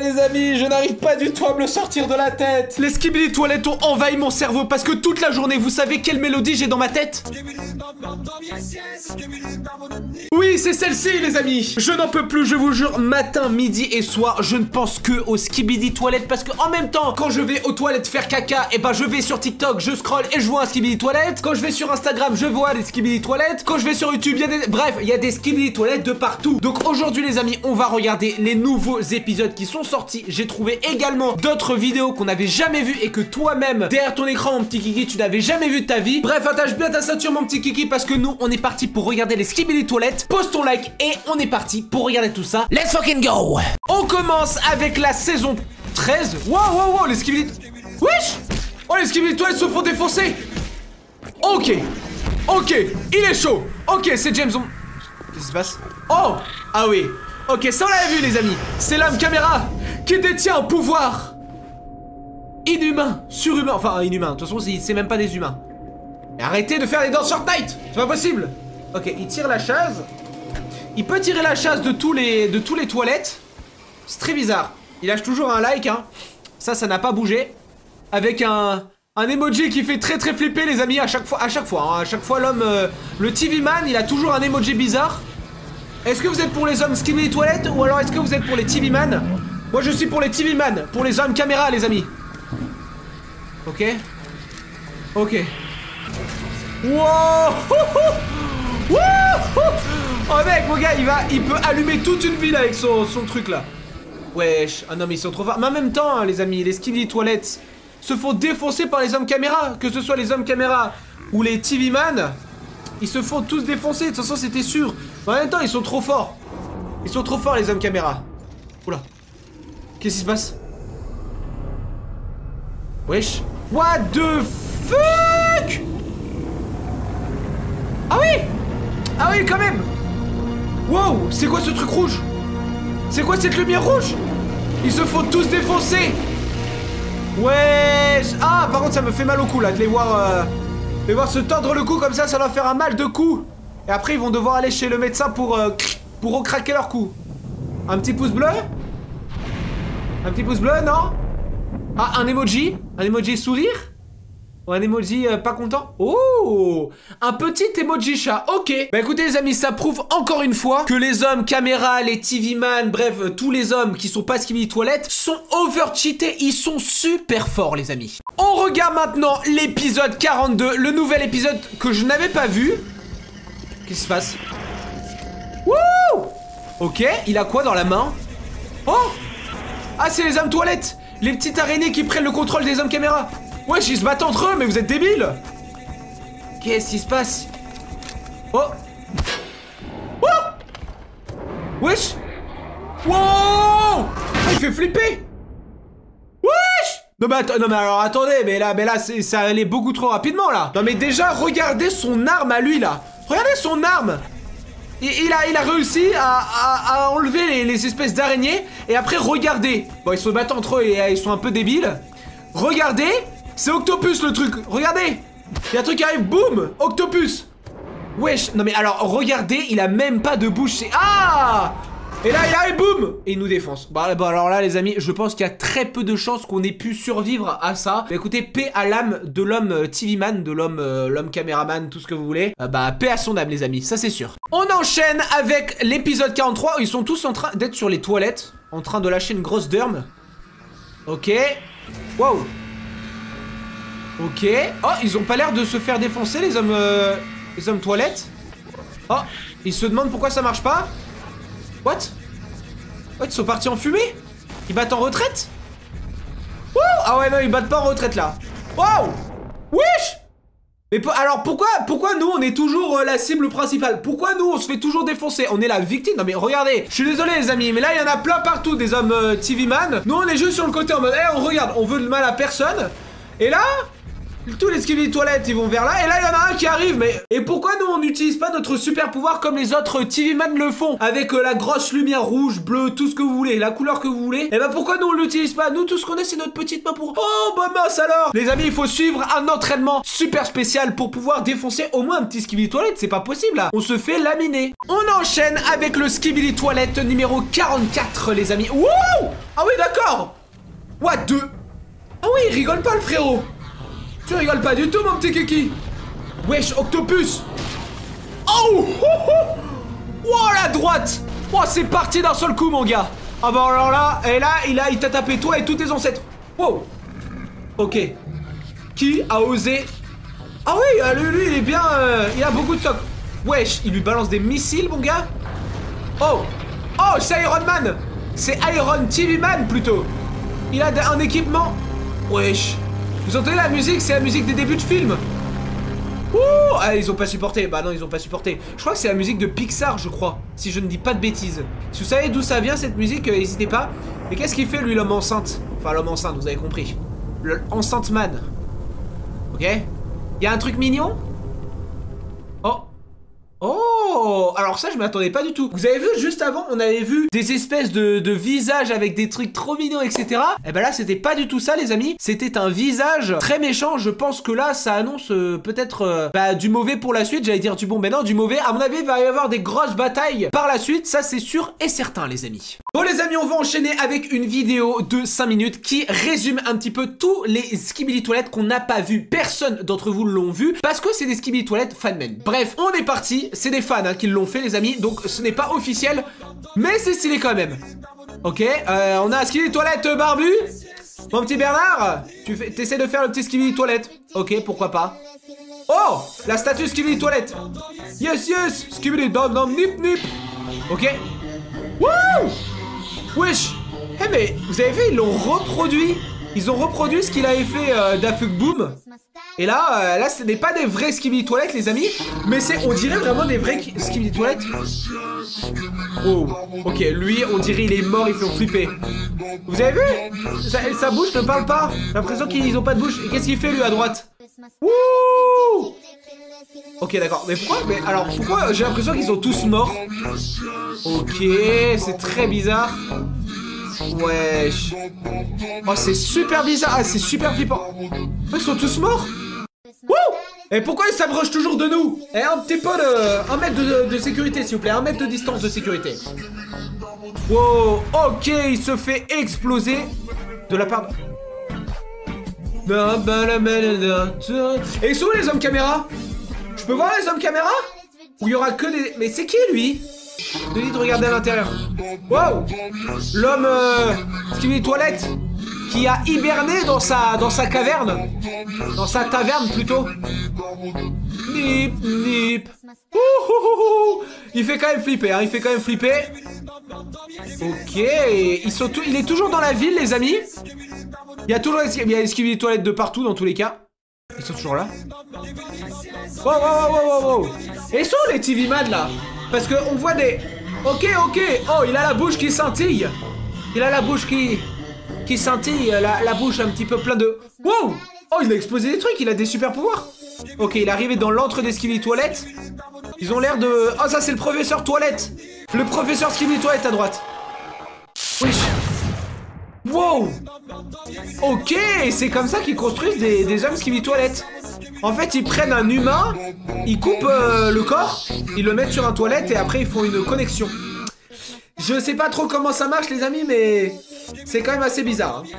les amis, je n'arrive pas du tout à me le sortir de la tête. Les skibidi toilettes ont envahi mon cerveau parce que toute la journée, vous savez quelle mélodie j'ai dans ma tête Oui, c'est celle-ci les amis. Je n'en peux plus, je vous jure, matin, midi et soir, je ne pense que aux skibidi toilettes parce que en même temps, quand je vais aux toilettes faire caca, et ben je vais sur TikTok, je scroll et je vois un skibidi toilette. Quand je vais sur Instagram, je vois des skibidi toilettes. Quand je vais sur YouTube, il y a des... Bref, il y a des skibidi toilettes de partout. Donc aujourd'hui les amis, on va regarder les nouveaux épisodes qui sont sortis. J'ai trouvé également d'autres vidéos qu'on n'avait jamais vues et que toi-même, derrière ton écran, mon petit kiki, tu n'avais jamais vu de ta vie. Bref, attache bien ta ceinture, mon petit kiki, parce que nous, on est parti pour regarder les skibidi toilettes. Pose ton like et on est parti pour regarder tout ça. Let's fucking go! On commence avec la saison 13. Wow, wow, wow, les skibidi... Wesh! Oh, les skibidi toilettes se font défoncer. Ok. Ok, il est chaud. Ok, c'est James on... Qu'est-ce qui se passe? Oh. Ah oui. Ok, ça on l'avait vu les amis. C'est l'homme caméra qui détient un pouvoir Inhumain, surhumain, enfin inhumain, de toute façon c'est même pas des humains. Arrêtez de faire des danses night C'est pas possible. Ok, il tire la chaise. Il peut tirer la chasse de tous les, de tous les toilettes. C'est très bizarre. Il lâche toujours un like hein. Ça, ça n'a pas bougé. Avec un... Emoji qui fait très très flipper les amis à chaque fois, à chaque fois, hein. à chaque fois l'homme, euh, le TV man, il a toujours un emoji bizarre. Est-ce que vous êtes pour les hommes skinny toilettes ou alors est-ce que vous êtes pour les TV man? Moi je suis pour les TV man, pour les hommes caméra les amis. Ok? Ok. Wow Oh mec, mon gars, il va, il peut allumer toute une ville avec son, son truc là. Wesh, ah non mais ils sont trop forts. Mais en même temps, hein, les amis, les skinny toilettes se font défoncer par les hommes caméra. Que ce soit les hommes caméra ou les TV man, ils se font tous défoncer. De toute façon, c'était sûr. Mais en même temps, ils sont trop forts. Ils sont trop forts, les hommes caméra. Oula. Qu'est-ce qui se passe? Wesh. What the fuck? Ah oui! Ah oui, quand même! Wow, c'est quoi ce truc rouge? C'est quoi cette lumière rouge? Ils se font tous défoncer! Ouais Ah par contre ça me fait mal au cou là de les voir euh, les voir se tordre le cou comme ça ça va faire un mal de cou. Et après ils vont devoir aller chez le médecin pour euh, pour recraquer leur cou. Un petit pouce bleu? Un petit pouce bleu non? Ah un emoji? Un emoji sourire? Ou un emoji euh, pas content? Oh! Un petit emoji chat, ok. Bah écoutez les amis, ça prouve encore une fois que les hommes caméra, les TV man, bref, euh, tous les hommes qui sont pas skibidi toilettes sont over-cheatés, ils sont super forts les amis. On regarde maintenant l'épisode 42, le nouvel épisode que je n'avais pas vu. Qu'est-ce qui se passe? Wouh! Ok, il a quoi dans la main? Oh Ah c'est les hommes toilettes. Les petites araignées qui prennent le contrôle des hommes caméra. Wesh, ils se battent entre eux, mais vous êtes débiles. Qu'est-ce qui se passe? Oh. Oh. Wesh. Wow. Ah, Il fait flipper. Wesh. Non mais, non mais alors attendez, mais là, mais là ça allait beaucoup trop rapidement là. Non mais déjà, regardez son arme à lui là. Regardez son arme il, a, il a réussi à, enlever les, espèces d'araignées Et après, regardez. Bon, ils se battent entre eux et ils sont un peu débiles. Regardez c'est Octopus le truc. Regardez Il y a un truc qui arrive, boum Octopus. Wesh Non mais alors, regardez, il a même pas de bouche, c'est... Ah et là, il arrive, boum Et il nous défonce. Bon, bon, alors là, les amis, je pense qu'il y a très peu de chances qu'on ait pu survivre à ça. Mais écoutez, paix à l'âme de l'homme euh, TV man, de l'homme euh, l'homme caméraman, tout ce que vous voulez. Euh, bah, paix à son âme, les amis, ça c'est sûr. On enchaîne avec l'épisode 43. Ils sont tous en train d'être sur les toilettes, en train de lâcher une grosse derme. Ok. Wow Ok. Oh, ils ont pas l'air de se faire défoncer, les hommes... Les hommes toilettes. Oh, ils se demandent pourquoi ça marche pas. What? What, ils sont partis en fumée Ils battent en retraite Wouh Ah ouais, non, ils battent pas en retraite, là. Wow Wesh mais alors pourquoi pourquoi nous on est toujours euh, la cible principale? Pourquoi nous on se fait toujours défoncer? On est la victime? Non mais regardez, je suis désolé les amis, mais là il y en a plein partout des hommes euh, TV man. Nous on est juste sur le côté en mode, eh on regarde, on veut le mal à personne. Et là, tous les skibidi toilettes, ils vont vers là. Et là, il y en a un qui arrive. Mais et pourquoi nous, on n'utilise pas notre super pouvoir comme les autres TV man le font? Avec euh, la grosse lumière rouge, bleue, tout ce que vous voulez, la couleur que vous voulez. Et eh bah, ben, pourquoi nous, on l'utilise pas? Nous, tout ce qu'on a, c'est notre petite main pour... Oh, bah mince alors Les amis, il faut suivre un entraînement super spécial pour pouvoir défoncer au moins un petit skibidi toilette. C'est pas possible, là. On se fait laminer. On enchaîne avec le skibidi toilette numéro 44, les amis. Wouh Ah oui, d'accord What deux? Ah oui, il rigole pas le frérot Tu rigoles pas du tout, mon petit kiki. Wesh, Octopus. Oh Oh, la droite. Oh, c'est parti d'un seul coup, mon gars. Ah bah alors là, et là, il a, il t'a tapé toi et tous tes ancêtres. Wow. Ok. Qui a osé? Ah oui, euh, lui, lui, il est bien... euh, il a beaucoup de stock. Wesh, il lui balance des missiles, mon gars. Oh. Oh, c'est Iron Man. C'est Iron TV Man, plutôt. Il a un équipement... Wesh Vous entendez la musique? C'est la musique des débuts de film Ouh Ah, ils ont pas supporté. Bah non, ils ont pas supporté. Je crois que c'est la musique de Pixar, je crois. Si je ne dis pas de bêtises. Si vous savez d'où ça vient, cette musique, euh, n'hésitez pas. Et qu'est-ce qu'il fait, lui, l'homme enceinte? Enfin, l'homme enceinte, vous avez compris. Le enceinte man. Ok? Il y a un truc mignon? Oh Oh Alors ça je m'attendais pas du tout. Vous avez vu juste avant on avait vu des espèces de, visages avec des trucs trop mignons etc Et ben là c'était pas du tout ça les amis. C'était un visage très méchant. Je pense que là ça annonce euh, peut-être euh, bah, du mauvais pour la suite. J'allais dire du bon mais non du mauvais. À mon avis va y avoir des grosses batailles par la suite. Ça c'est sûr et certain les amis Bon les amis on va enchaîner avec une vidéo de 5 minutes Qui résume un petit peu tous les skibidi toilettes qu'on n'a pas vu Personne d'entre vous l'ont vu Parce que c'est des skibidi toilettes fanmen Bref on est parti c'est des fans hein, qui l'ont fait les amis, donc ce n'est pas officiel, mais c'est stylé quand même. Ok, euh, on a un skibidi toilette barbu. Mon petit Bernard, tu essaies de faire le petit skibidi toilette. Ok, pourquoi pas. Oh, la statue skibidi toilette. Yes, yes, skibidi dom dom nip nip. Ok. Wouh Wesh. Eh mais, vous avez vu, ils l'ont reproduit. Ils ont reproduit ce qu'il avait fait euh, Dafuk Boom. Et là, euh, là, ce n'est pas des vrais skibidi toilettes, les amis, mais c'est, on dirait vraiment des vrais skibidi toilettes. Oh, ok, lui, on dirait il est mort, il fait flipper. Vous avez vu? Sa, sa bouche ne parle pas. J'ai l'impression qu'ils ont pas de bouche. Et qu'est-ce qu'il fait lui à droite? Wouh Ok, d'accord. Mais pourquoi Mais alors, pourquoi j'ai l'impression qu'ils sont tous morts Ok, c'est très bizarre. Wesh. Oh, c'est super bizarre. Ah, c'est super flippant. Ils sont tous morts Wouh Et pourquoi ils s'abrochent toujours de nous? Et un petit peu de... Un mètre de, sécurité, s'il vous plaît. Un mètre de distance de sécurité. Wow. Ok, il se fait exploser de la part de... Et ils sont où les hommes caméra? Peux voir les hommes caméra Ou il y aura que des... Mais c'est qui lui? De dit de regarder à l'intérieur. Wow L'homme... Euh, qui les toilettes qui a hiberné dans sa, dans sa caverne. Dans sa taverne plutôt. Nip, nip. Il fait quand même flipper, hein, il fait quand même flipper. Ok, il est toujours dans la ville les amis. Il y a toujours il y a des toilettes de partout dans tous les cas. Toujours là. Wow, wow, wow, wow, wow. Et sont les TV Mad là? Parce que on voit des... Ok, ok. Oh, il a la bouche qui scintille. Il a la bouche qui qui scintille, la, la, bouche un petit peu plein de... Wow Oh, il a explosé des trucs, il a des super pouvoirs Ok, il est arrivé dans l'antre des skibidi toilettes. Ils ont l'air de... Oh, ça, c'est le professeur toilette Le professeur skibidi toilette à droite. Wow Ok, c'est comme ça qu'ils construisent des, des hommes skibidi toilettes. En fait, ils prennent un humain, ils coupent euh, le corps, ils le mettent sur un toilette et après ils font une connexion. Je sais pas trop comment ça marche les amis, mais c'est quand même assez bizarre. Hein.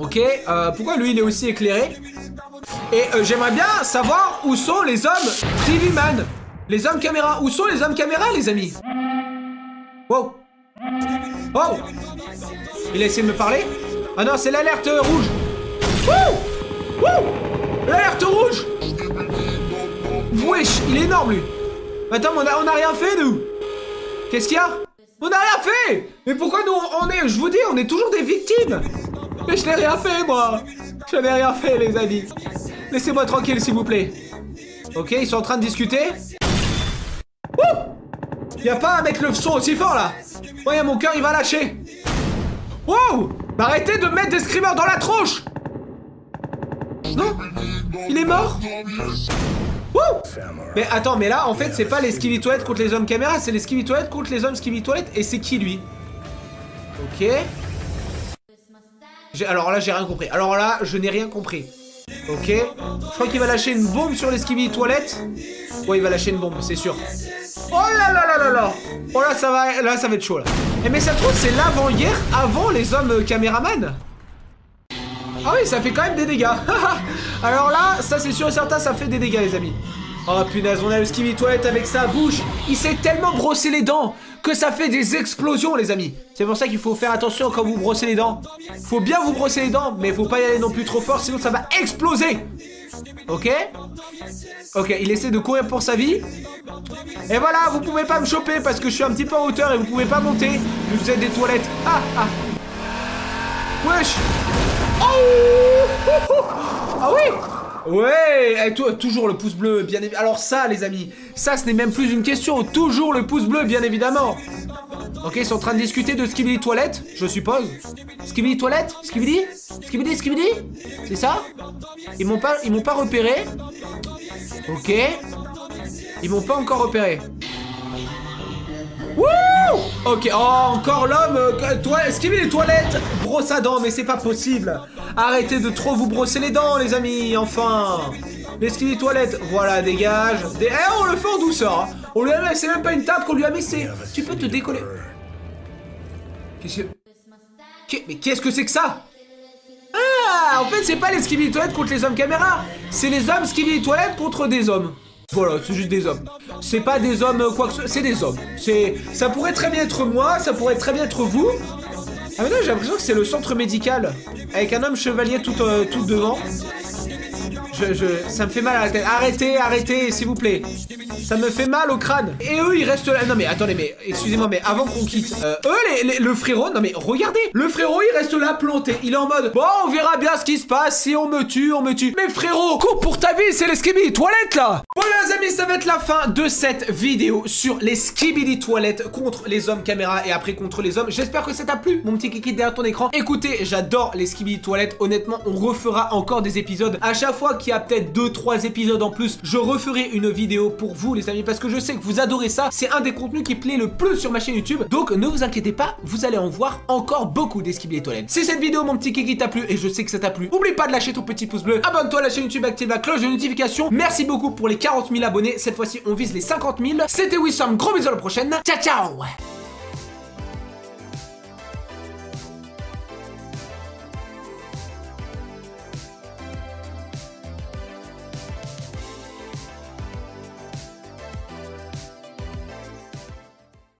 Ok, euh, pourquoi lui il est aussi éclairé? Et euh, j'aimerais bien savoir où sont les hommes TV Man Les hommes caméra, où sont les hommes caméra les amis? Wow Wow. Il a essayé de me parler Ah non, c'est l'alerte rouge. Wouh. Wouh. L'alerte rouge. Wesh, il est énorme lui. Attends, on a, on a rien fait nous. Qu'est-ce qu'il y a On a rien fait. Mais pourquoi nous on est... Je vous dis, on est toujours des victimes. Mais je n'ai rien fait moi. Je n'avais rien fait les amis. Laissez-moi tranquille s'il vous plaît. Ok, ils sont en train de discuter Ouh Y'a pas à mettre le son aussi fort là Ouais, mon cœur il va lâcher Wow Arrêtez de mettre des screamers dans la tronche Non Il est mort Wouh mais attends, mais là, en fait, c'est pas les skibidi toilettes contre les hommes caméra, c'est les skibidi toilettes contre les hommes skibidi toilettes. Et c'est qui, lui Ok. Alors là, j'ai rien compris. Alors là, je n'ai rien compris. Ok. Je crois qu'il va lâcher une bombe sur les skibidi toilettes. Ouais, il va lâcher une bombe, c'est sûr. Oh là là là là là Oh là ça va, là ça va être chaud là. Et mais ça se trouve c'est l'avant-hier, avant les hommes euh, caméraman Ah oui, ça fait quand même des dégâts. Alors là, ça c'est sûr et certain, ça fait des dégâts les amis. Oh punaise, on a le skimmy toilette avec sa bouche. Il s'est tellement brossé les dents que ça fait des explosions les amis. C'est pour ça qu'il faut faire attention quand vous brossez les dents. Faut bien vous brosser les dents, mais faut pas y aller non plus trop fort, sinon ça va exploser. Ok Ok, il essaie de courir pour sa vie. Et voilà, vous pouvez pas me choper parce que je suis un petit peu en hauteur et vous pouvez pas monter. Vous êtes des toilettes. Ah ah. Wesh. Oh. Ah oui Ouais, et toujours le pouce bleu, bien évidemment. Alors ça, les amis, ça, ce n'est même plus une question. Toujours le pouce bleu, bien évidemment. Ok, ils sont en train de discuter de Skibidi Toilette, je suppose. Skibidi Toilette Skibidi Skibidi Skibidi C'est ça? Ils m'ont pas, ils m'ont pas repéré. Ok. Ils m'ont pas encore repéré. Wouh Ok, oh, encore l'homme euh, Skibidi les toilettes? Brosse à dents, mais c'est pas possible Arrêtez de trop vous brosser les dents, les amis, enfin Les skis toilettes, voilà, dégage. Eh, on le fait en douceur. Hein. On lui a mis, c'est même pas une table qu'on lui a mis. Tu peux te décoller. Qu'est-ce que... Mais qu'est-ce que c'est que ça? Ah En fait, c'est pas les skibidi toilettes contre les hommes caméra. C'est les hommes skibidi toilettes contre des hommes. Voilà, c'est juste des hommes. C'est pas des hommes quoi que ce soit, c'est des hommes. C'est, ça pourrait très bien être moi, ça pourrait très bien être vous. Ah mais non, j'ai l'impression que c'est le centre médical. Avec un homme chevalier tout, euh, devant. Je, je, ça me fait mal à la tête. Arrêtez, arrêtez, s'il vous plaît. Ça me fait mal au crâne. Et eux, ils restent là. Non, mais attendez, mais excusez-moi, mais avant qu'on quitte, euh, eux, les, le frérot, non, mais regardez. Le frérot, il reste là planté. Il est en mode, bon, on verra bien ce qui se passe. Si on me tue, on me tue. Mais frérot, cours pour ta vie, c'est les skibidi toilettes là. Voilà, les amis, ça va être la fin de cette vidéo sur les skibidi toilettes contre les hommes caméra et après contre les hommes. J'espère que ça t'a plu, mon petit kiki derrière ton écran. Écoutez, j'adore les skibidi toilettes. Honnêtement, on refera encore des épisodes. À chaque fois qu'il y a peut-être 2-3 épisodes en plus, je referai une vidéo pour vous, les amis, parce que je sais que vous adorez ça. C'est un des contenus qui plaît le plus sur ma chaîne YouTube. Donc ne vous inquiétez pas, vous allez en voir encore beaucoup des les toilettes. Si cette vidéo, mon petit kiki, t'a plu et je sais que ça t'a plu, n'oublie pas de lâcher ton petit pouce bleu, abonne-toi à la chaîne YouTube, active la cloche de notification. Merci beaucoup pour les 40 000 abonnés. Cette fois-ci, on vise les 50 000. C'était Wissam, gros bisous à la prochaine. Ciao, ciao